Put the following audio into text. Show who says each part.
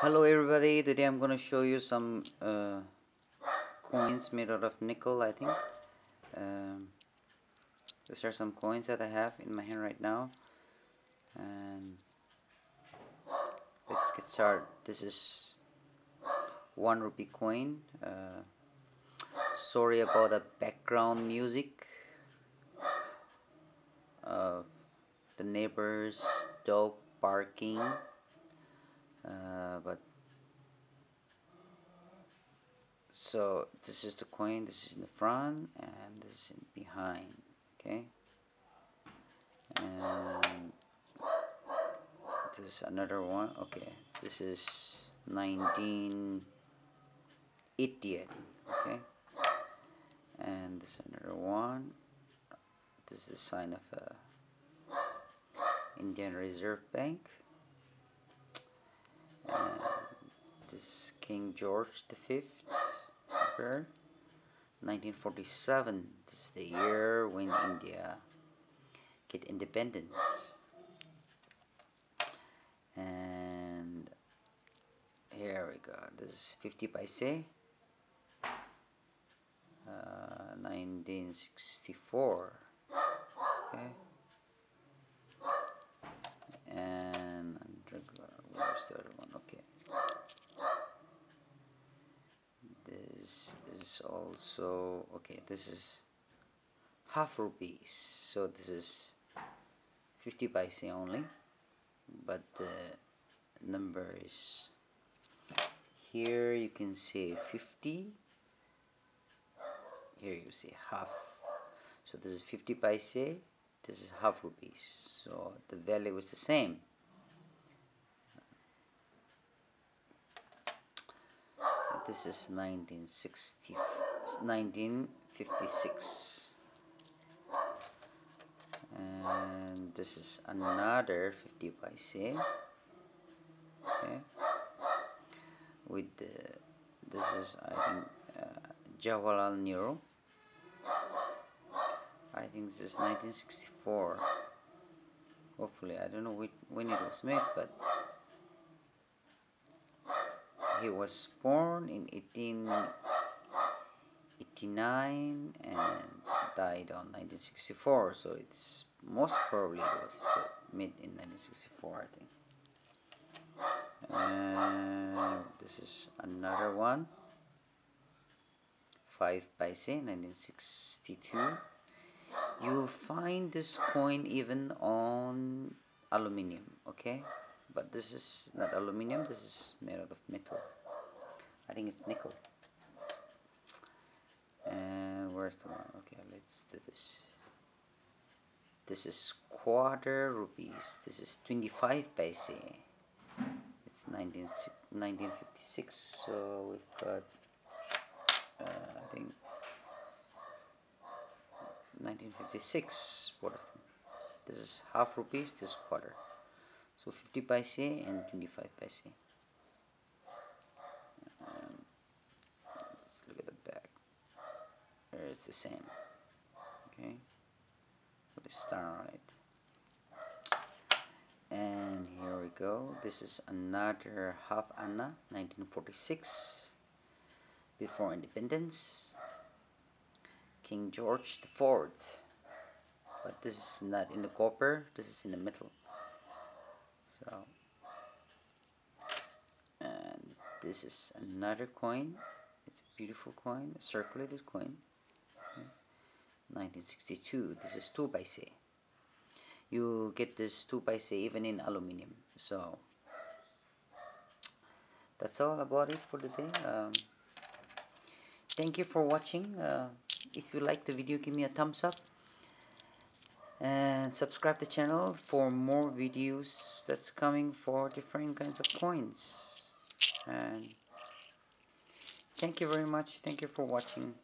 Speaker 1: Hello everybody, today I'm gonna show you some uh, coins made out of nickel I think. Um, these are some coins that I have in my hand right now and let's get started. This is one rupee coin. Uh, sorry about the background music. Uh, the neighbor's dog barking Uh, but so this is the coin this is in the front and this is in behind okay? And this is another one okay. This is 1980 I think okay? And this is another one. This is a sign of a Indian Reserve Bank this King George V Emperor. 1947 this is the year when India get independence. And here we go this is 50 paise uh, 1964 okay and other one okay. This is also okay this is half rupees. So this is 50 paise only but the number is here you can say 50 here you see half. So this is 50 paise this is half rupees. So the value is the same this is 1960 1956 and this is another 50 paise okay. With the this is I think uh, Jawaharlal Nehru. I think this is 1964 hopefully I don't know which, when it was made but he was born in 1889 and died on 1964 so it's most probably it was made in 1964 I think. And this is another one. 5 paise 1962 you will find this coin even on aluminium okay but this is not aluminium this is made out of metal. I think it's nickel. And where's the one? Okay let's do this. This is quarter rupees. This is 25 paise. It's 19, 1956 so we've got uh, I think 1956 what this is half rupees this quarter so 50 paise and 25 paise. Um, let's look at the back. There it's the same? Okay. Put a star on it. And here we go. This is another half anna 1946 before independence. King George IV but this is not in the copper. This is in the metal so and this is another coin. It's a beautiful coin a circulated coin. 1962 this is 2 paise you'll get this 2 paise even in aluminium so that's all about it for today. Um, thank you for watching. Uh, if you like the video give me a thumbs up and subscribe the channel for more videos that's coming for different kinds of coins. And thank you very much. Thank you for watching